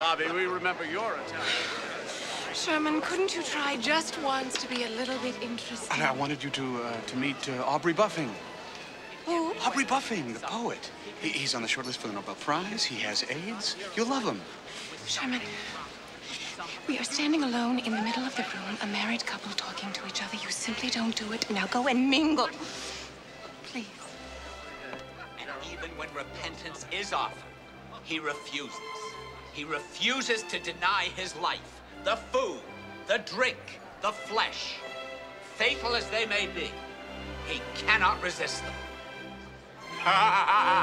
Bobby, we remember your attack. Sherman, couldn't you try just once to be a little bit interesting? I wanted you to uh, to meet uh, Aubrey Buffing. Who? Aubrey Buffing, the poet. He, he's on the short list for the Nobel Prize. He has AIDS. You'll love him. Sherman, we are standing alone in the middle of the room, a married couple talking to each other. You simply don't do it. Now go and mingle. Please. And even when repentance is offered, he refuses. He refuses to deny his life, the food, the drink, the flesh. Faithful as they may be, he cannot resist them.